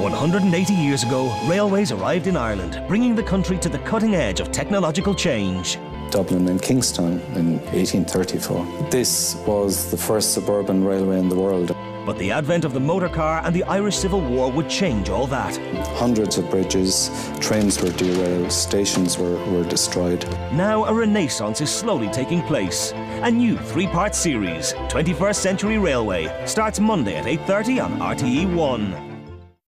180 years ago, railways arrived in Ireland, bringing the country to the cutting edge of technological change. Dublin and Kingstown in 1834. This was the first suburban railway in the world. But the advent of the motor car and the Irish Civil War would change all that. Hundreds of bridges, trains were derailed, stations were, were destroyed. Now a renaissance is slowly taking place. A new three-part series, 21st Century Railway, starts Monday at 8.30 on RTE 1.